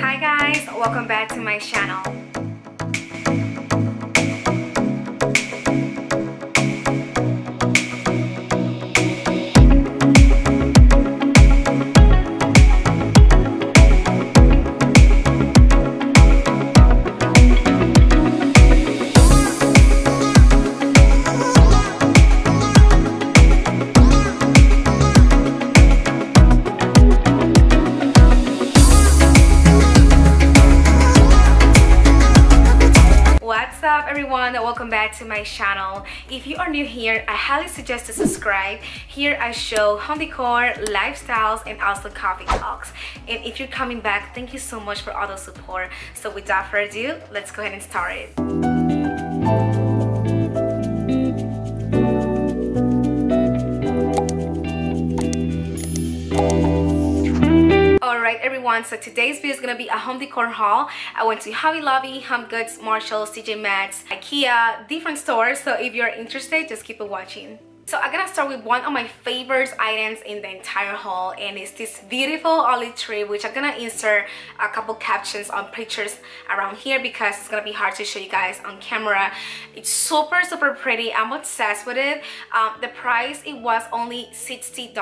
Hi guys, welcome back to my channel. To my channel. If you are new here, I highly suggest to subscribe. Here I show home decor, lifestyles, and also coffee talks. And if you're coming back, thank you so much for all the support. So without further ado, let's go ahead and start it. Alright everyone, so today's video is gonna be a home decor haul. I went to Hobby Lobby, Home Goods, Marshalls, TJ Maxx, Ikea, different stores. So if you're interested, just keep watching. So I'm gonna start with one of my favorite items in the entire haul and it's this beautiful olive tree which I'm gonna insert a couple captions on pictures around here because it's gonna be hard to show you guys on camera. It's super super pretty. I'm obsessed with it. Um, the price it was only $60.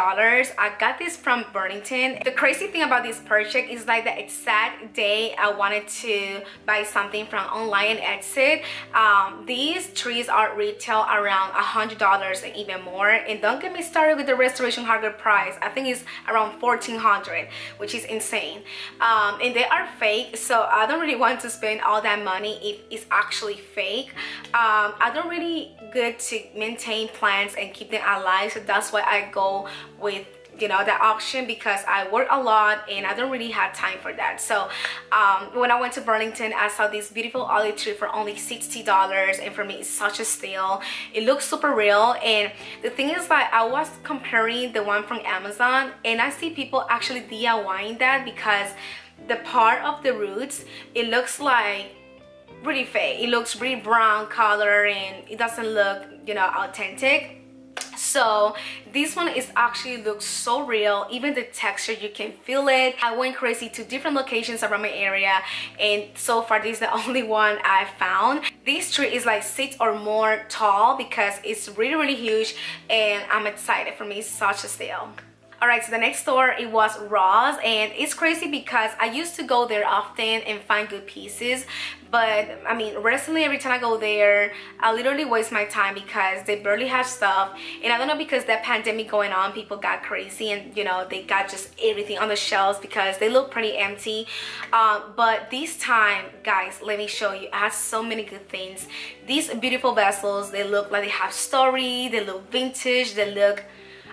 I got this from Burlington. The crazy thing about this purchase is like the exact day I wanted to buy something from online exit. Um, these trees are retail around $100 and even more. And don't get me started with the restoration hardware price. I think it's around 1400 which is insane. Um, and they are fake so i don't really want to spend all that money if it's actually fake. Um, i don't really good to maintain plants and keep them alive so that's why i go with you know the auction because I work a lot and I don't really have time for that. So um, when I went to Burlington I saw this beautiful olive tree for only $60 and for me it's such a steal. It looks super real and the thing is that I was comparing the one from Amazon and I see people actually DIYing that because the part of the roots it looks like really fake. It looks really brown color and it doesn't look you know authentic so this one is actually looks so real. Even the texture you can feel it. I went crazy to different locations around my area and so far this is the only one i found. This tree is like six or more tall because it's really really huge and i'm excited. For me such a steal Alright, so the next store, it was Ross and it's crazy because I used to go there often and find good pieces but I mean recently every time I go there I literally waste my time because they barely have stuff and I don't know because that pandemic going on people got crazy and you know they got just everything on the shelves because they look pretty empty. Um, but this time guys let me show you I have so many good things. These beautiful vessels they look like they have story they look vintage they look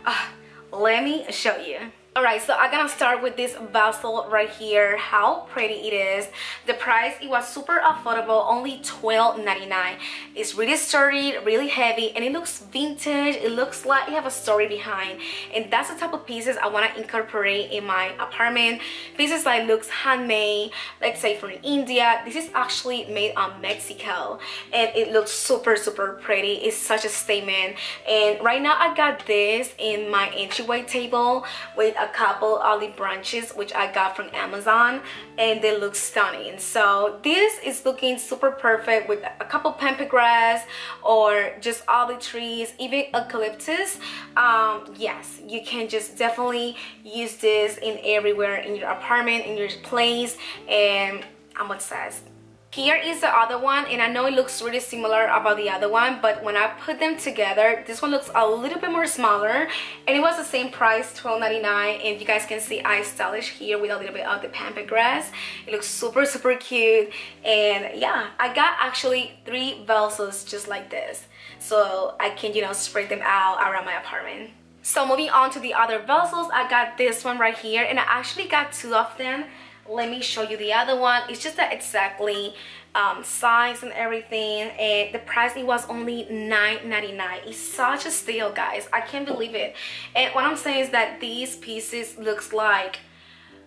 uh, let me show you Alright, so I'm gonna start with this vessel right here. How pretty it is. The price, it was super affordable, only $12.99. It's really sturdy, really heavy, and it looks vintage. It looks like it have a story behind. And that's the type of pieces I wanna incorporate in my apartment. Pieces like looks handmade, let's say from India. This is actually made on Mexico. And it looks super, super pretty. It's such a statement. And right now I got this in my entryway table with a couple olive branches which I got from Amazon and they look stunning. So this is looking super perfect with a couple pampas grass or just olive trees even eucalyptus. Um, yes you can just definitely use this in everywhere in your apartment in your place and I'm obsessed here is the other one and I know it looks really similar about the other one but when I put them together this one looks a little bit more smaller and it was the same price $12.99 and you guys can see I stylish here with a little bit of the pampas grass. It looks super super cute and yeah I got actually three vessels just like this so I can you know spread them out around my apartment. So moving on to the other vessels I got this one right here and I actually got two of them let me show you the other one. It's just that exactly um, size and everything and the price it was only $9.99 it's such a steal guys. I can't believe it. And what I'm saying is that these pieces looks like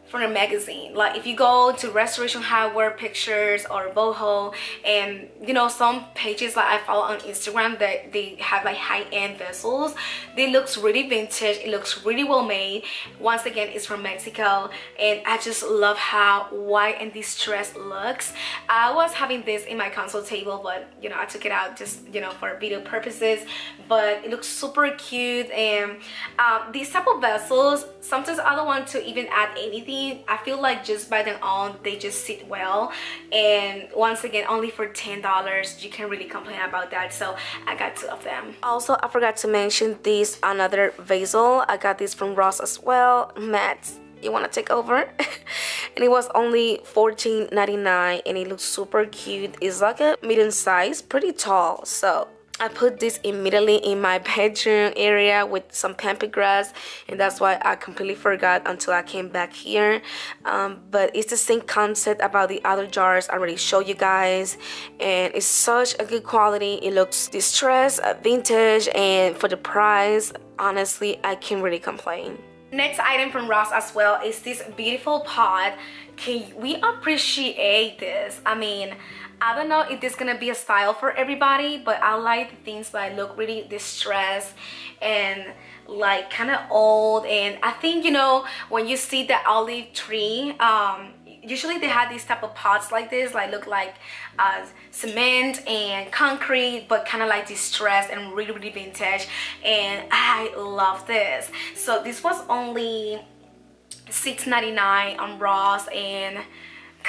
from a magazine. Like if you go to restoration hardware pictures or boho and you know some pages like i follow on instagram that they have like high-end vessels they looks really vintage it looks really well made. Once again it's from mexico and i just love how white and distressed looks. I was having this in my console table but you know i took it out just you know for video purposes but it looks super cute and um, these type of vessels sometimes i don't want to even add anything I feel like just by their own, they just sit well. And once again, only for $10, you can really complain about that. So I got two of them. Also, I forgot to mention this another vessel. I got this from Ross as well. Matt, you want to take over? and it was only $14.99 and it looks super cute. It's like a medium size, pretty tall. So I put this immediately in my bedroom area with some pampas grass and that's why I completely forgot until I came back here. Um, but it's the same concept about the other jars I already showed you guys and it's such a good quality. It looks distressed uh, vintage and for the price honestly I can't really complain. Next item from Ross as well is this beautiful pot. Can we appreciate this? I mean I don't know if this is gonna be a style for everybody, but I like the things that look really distressed and like kind of old. And I think, you know, when you see the olive tree, um, usually they have these type of pots like this, like look like uh, cement and concrete, but kind of like distressed and really, really vintage. And I love this. So this was only $6.99 on Ross and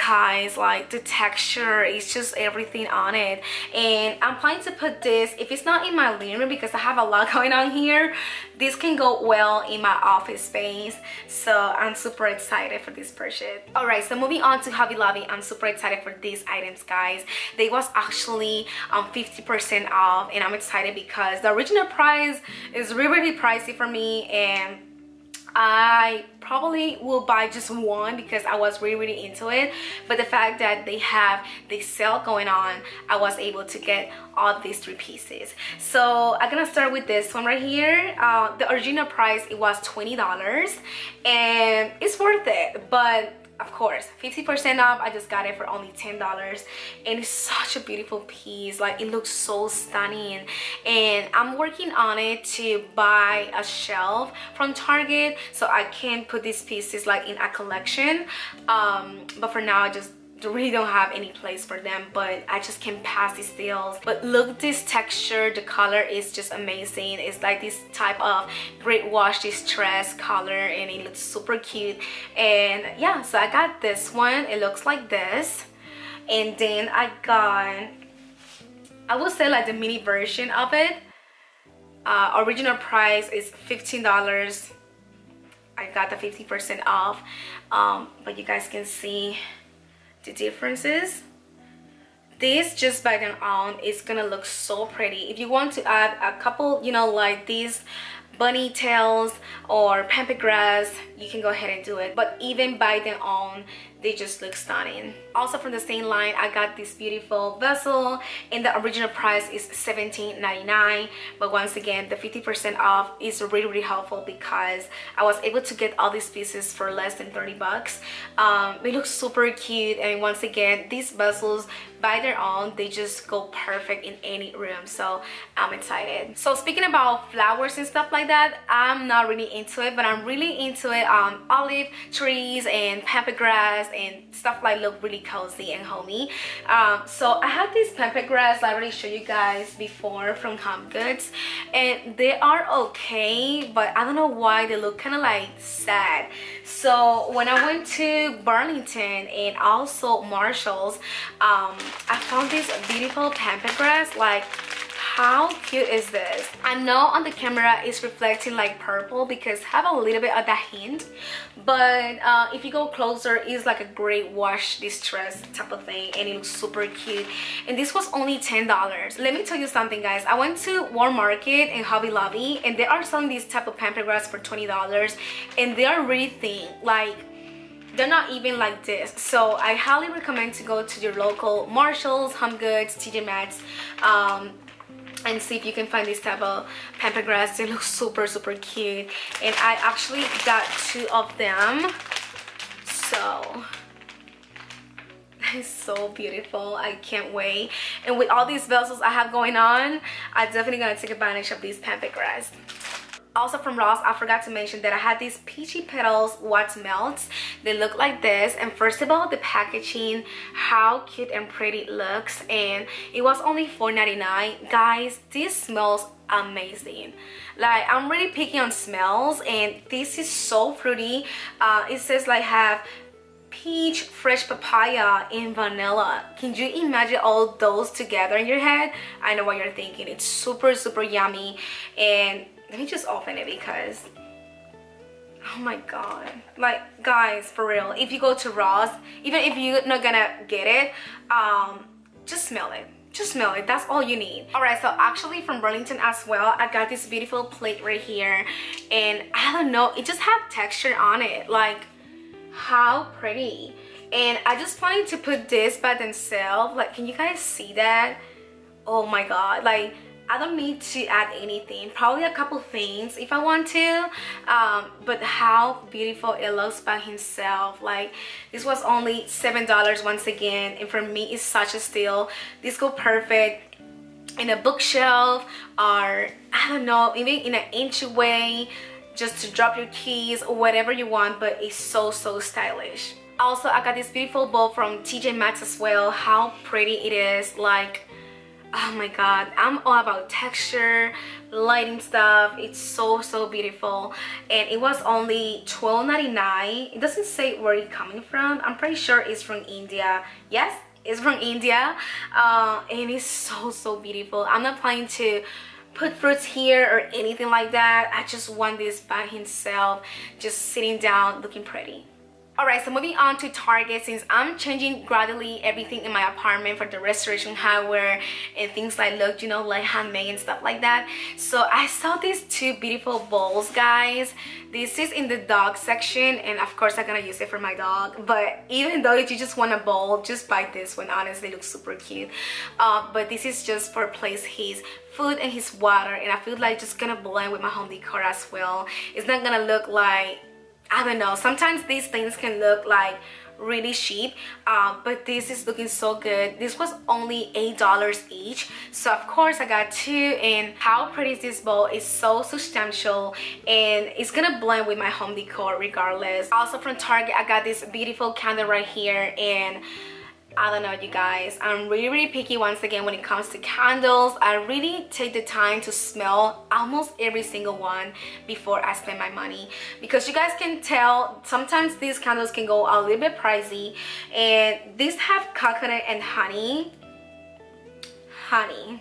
guys like the texture it's just everything on it. And i'm planning to put this if it's not in my living room because i have a lot going on here this can go well in my office space. So i'm super excited for this purchase all right so moving on to hobby lobby i'm super excited for these items guys. They was actually um 50 percent off and i'm excited because the original price is really really pricey for me and I probably will buy just one because I was really really into it. But the fact that they have the sale going on I was able to get all these three pieces. So I'm gonna start with this one right here. Uh, the original price it was $20 and it's worth it. But of course 50% off. I just got it for only $10 and it's such a beautiful piece. Like it looks so stunning. And i'm working on it to buy a shelf from target so i can put these pieces like in a collection. Um, but for now i just really don't have any place for them but I just can't pass these deals. But look this texture the color is just amazing. It's like this type of great wash distress color and it looks super cute. And yeah so I got this one. It looks like this. And then I got I would say like the mini version of it. Uh, original price is $15 I got the 50% off. Um, but you guys can see the differences. This just by their own is gonna look so pretty. If you want to add a couple you know like these bunny tails or pampas grass you can go ahead and do it. But even by their own they just look stunning. Also from the same line i got this beautiful vessel and the original price is $17.99 but once again the 50 percent off is really really helpful because i was able to get all these pieces for less than 30 bucks. Um, they look super cute and once again these vessels by their own they just go perfect in any room. So i'm excited. So speaking about flowers and stuff like that i'm not really into it but i'm really into it um olive trees and pampas grass and stuff like look really cozy and homey. Um so i have this pampas grass i already showed you guys before from home goods and they are okay but i don't know why they look kind of like sad. So when i went to burlington and also marshalls um I found this beautiful grass like how cute is this? I know on the camera it's reflecting like purple because have a little bit of that hint but uh, if you go closer it's like a great wash distress type of thing and it looks super cute. And this was only ten dollars. Let me tell you something guys. I went to World Market and hobby lobby and they are selling these type of pampas grass for 20 dollars and they are really thin. Like they're not even like this. So i highly recommend to go to your local marshalls home goods tj maxx um, and see if you can find this type of pampas grass. They look super super cute. And i actually got two of them. So it's so beautiful. I can't wait. And with all these vessels i have going on i'm definitely gonna take advantage of these pampas grass also from Ross, I forgot to mention that I had these peachy petals wax melts. They look like this. And first of all, the packaging, how cute and pretty it looks. And it was only $4.99. Guys, this smells amazing like i'm really picking on smells and this is so fruity uh, it says like have peach fresh papaya and vanilla can you imagine all those together in your head i know what you're thinking it's super super yummy and let me just open it because oh my god. Like guys for real if you go to Ross even if you're not gonna get it um just smell it. Just smell it. That's all you need. All right so actually from burlington as well i got this beautiful plate right here. And i don't know it just have texture on it. Like how pretty. And i just wanted to put this by themselves. Like can you guys see that? Oh my god. Like I don't need to add anything probably a couple things if I want to um, but how beautiful it looks by himself. Like this was only seven dollars once again and for me it's such a steal. This go perfect in a bookshelf or I don't know even in an entryway just to drop your keys or whatever you want but it's so so stylish. Also I got this beautiful bowl from TJ Maxx as well. How pretty it is like oh my god i'm all about texture lighting stuff. It's so so beautiful. And it was only 12.99 it doesn't say where it's coming from. I'm pretty sure it's from india. Yes it's from india. Uh, and it's so so beautiful. I'm not planning to put fruits here or anything like that. I just want this by himself just sitting down looking pretty Alright, so moving on to Target since I'm changing gradually everything in my apartment for the restoration hardware and things like look, you know, like handmade and stuff like that. So I saw these two beautiful bowls, guys. This is in the dog section and of course I'm gonna use it for my dog. But even though if you just want a bowl, just buy this one. Honestly, looks super cute. Uh, but this is just for place his food and his water and I feel like just gonna blend with my home decor as well. It's not gonna look like I don't know. Sometimes these things can look like really cheap uh, but this is looking so good. This was only eight dollars each. So of course i got two and how pretty is this bowl? It's so substantial and it's gonna blend with my home decor regardless. Also from target i got this beautiful candle right here and I don't know you guys. I'm really really picky once again when it comes to candles. I really take the time to smell almost every single one before I spend my money. Because you guys can tell sometimes these candles can go a little bit pricey. And these have coconut and honey. Honey.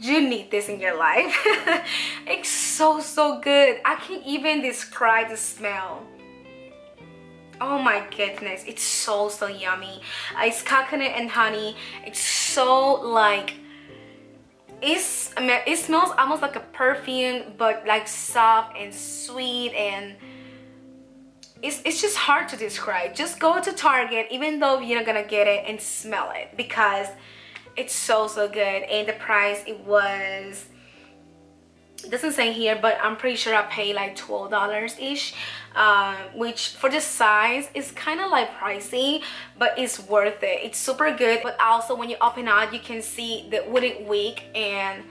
You need this in your life. It's so so good. I can't even describe the smell oh my goodness it's so so yummy. It's coconut and honey it's so like it's it smells almost like a perfume but like soft and sweet and it's, it's just hard to describe. Just go to target even though you're not gonna get it and smell it because it's so so good. And the price it was it doesn't say here but i'm pretty sure i paid like 12 dollars ish um, which for the size is kind of like pricey but it's worth it it's super good but also when you open out you can see the wooden wick and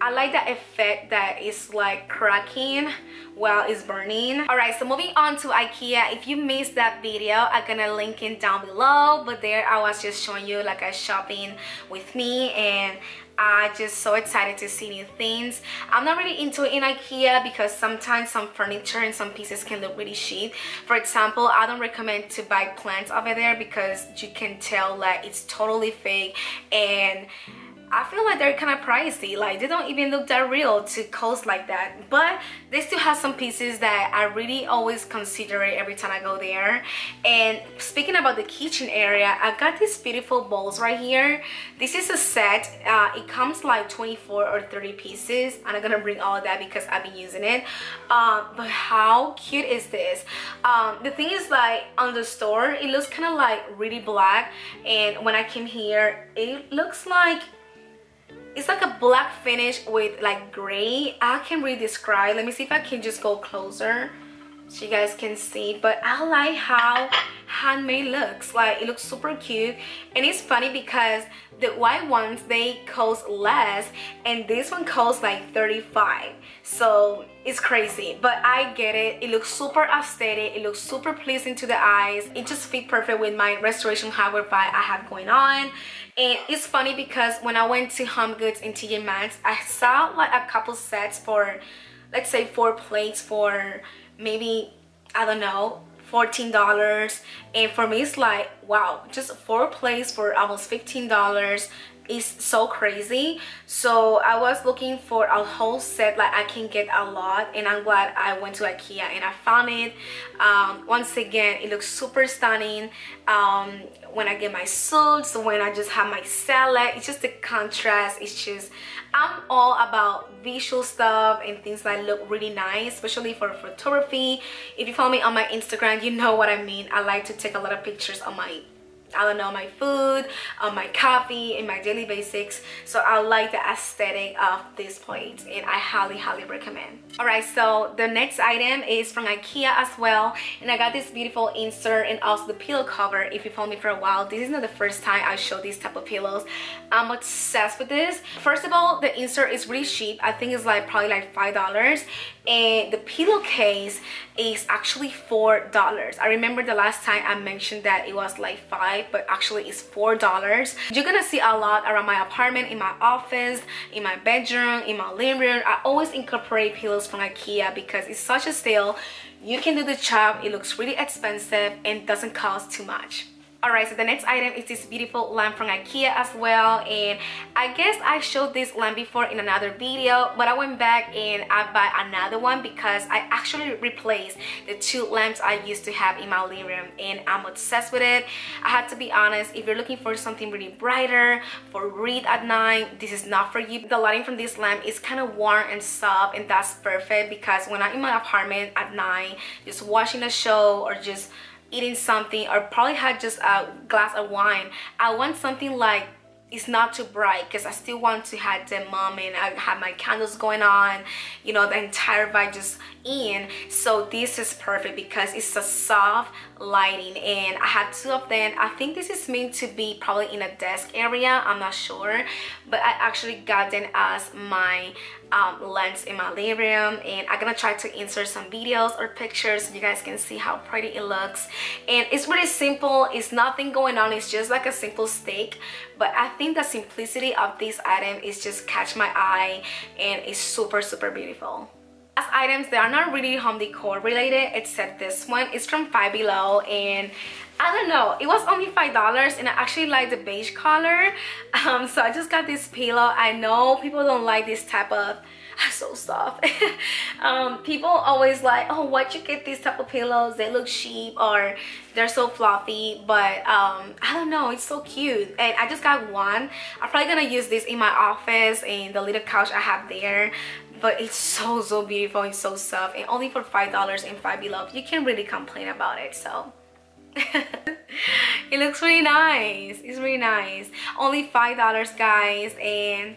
I like that effect that it's like cracking while it's burning. Alright, so moving on to Ikea. If you missed that video, I'm gonna link it down below. But there I was just showing you like a shopping with me and I just so excited to see new things. I'm not really into in Ikea because sometimes some furniture and some pieces can look really cheap. For example, I don't recommend to buy plants over there because you can tell that it's totally fake and I feel like they're kind of pricey like they don't even look that real to cost like that. But they still have some pieces that I really always consider it every time I go there. And speaking about the kitchen area I got these beautiful bowls right here. This is a set uh, it comes like 24 or 30 pieces and I'm not gonna bring all of that because I've been using it. Uh, but how cute is this? Um, the thing is like on the store it looks kind of like really black and when I came here it looks like it's like a black finish with like gray. I can really describe. Let me see if i can just go closer so you guys can see but I like how handmade looks. Like it looks super cute. And it's funny because the white ones they cost less and this one costs like 35 so it's crazy but I get it. It looks super aesthetic. It looks super pleasing to the eyes. It just fit perfect with my restoration hardware vibe I have going on. And it's funny because when I went to Home Goods and TJ Maxx I saw like a couple sets for let's say four plates for maybe I don't know $14 and for me it's like wow just four plates for almost $15 is so crazy. So i was looking for a whole set like i can get a lot and i'm glad i went to ikea and i found it. Um, once again it looks super stunning. Um, when i get my suits when i just have my salad it's just the contrast it's just i'm all about visual stuff and things that look really nice especially for photography. If you follow me on my instagram you know what i mean. I like to take a lot of pictures on my I don't know my food, um, my coffee, and my daily basics. So I like the aesthetic of this plate and I highly, highly recommend. Alright, so the next item is from Ikea as well. And I got this beautiful insert and also the pillow cover. If you follow me for a while, this is not the first time I show these type of pillows. I'm obsessed with this. First of all, the insert is really cheap. I think it's like probably like $5 and the pillowcase is actually four dollars. I remember the last time i mentioned that it was like five but actually it's four dollars. You're gonna see a lot around my apartment in my office in my bedroom in my living room. I always incorporate pillows from ikea because it's such a steal you can do the job it looks really expensive and doesn't cost too much Alright, so the next item is this beautiful lamp from Ikea as well. And I guess I showed this lamp before in another video, but I went back and I bought another one because I actually replaced the two lamps I used to have in my living room and I'm obsessed with it. I had to be honest, if you're looking for something really brighter for read at night, this is not for you. The lighting from this lamp is kind of warm and soft and that's perfect because when I'm in my apartment at night, just watching a show or just eating something or probably had just a glass of wine i want something like it's not too bright because I still want to have the moment. I have my candles going on, you know, the entire vibe just in. So this is perfect because it's a soft lighting and I have two of them. I think this is meant to be probably in a desk area. I'm not sure, but I actually got them as my um, lens in my living room and I'm gonna try to insert some videos or pictures so you guys can see how pretty it looks. And it's really simple. It's nothing going on. It's just like a simple stick. But I think the simplicity of this item is just catch my eye and it's super super beautiful as items they are not really home decor related except this one it's from Five Below and I don't know it was only five dollars and I actually like the beige color. Um, so I just got this pillow. I know people don't like this type of so soft. Um, people always like oh why'd you get these type of pillows? They look cheap or they're so fluffy but um, I don't know it's so cute. And I just got one. I'm probably gonna use this in my office and the little couch I have there but it's so so beautiful and so soft and only for five dollars and five below. You can't really complain about it so. It looks really nice. It's really nice. Only five dollars guys and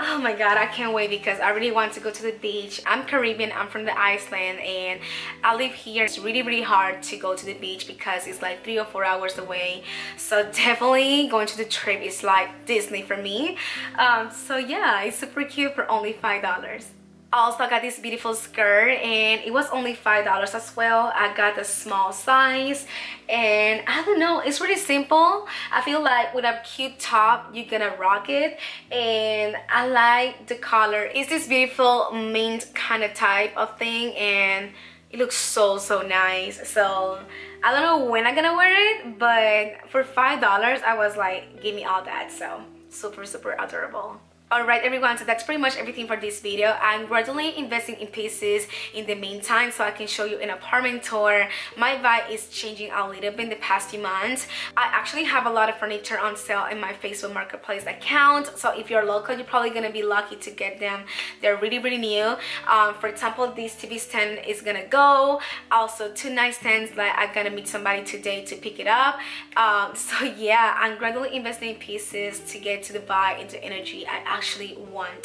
Oh my god, I can't wait because I really want to go to the beach. I'm Caribbean, I'm from the Iceland and I live here. It's really really hard to go to the beach because it's like three or four hours away. So definitely going to the trip is like Disney for me. Um, so yeah, it's super cute for only $5. I also got this beautiful skirt and it was only five dollars as well. I got the small size and i don't know it's really simple. I feel like with a cute top you're gonna rock it and i like the color. It's this beautiful mint kind of type of thing and it looks so so nice. So i don't know when i'm gonna wear it but for five dollars i was like give me all that. So super super adorable. Alright everyone, so that's pretty much everything for this video. I'm gradually investing in pieces in the meantime so I can show you an apartment tour. My vibe is changing a little bit in the past few months. I actually have a lot of furniture on sale in my Facebook Marketplace account. So if you're local, you're probably going to be lucky to get them. They're really, really new. Um, for example, this TV stand is going to go. Also, two nightstands like I'm going to meet somebody today to pick it up. Um, so yeah, I'm gradually investing in pieces to get to the vibe, into energy. I actually want.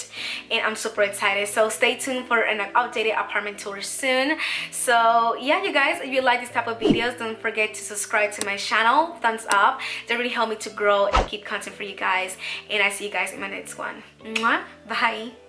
And I'm super excited. So stay tuned for an updated apartment tour soon. So yeah you guys if you like this type of videos don't forget to subscribe to my channel. Thumbs up. That really help me to grow and keep content for you guys. And I see you guys in my next one. Bye